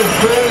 That is brilliant.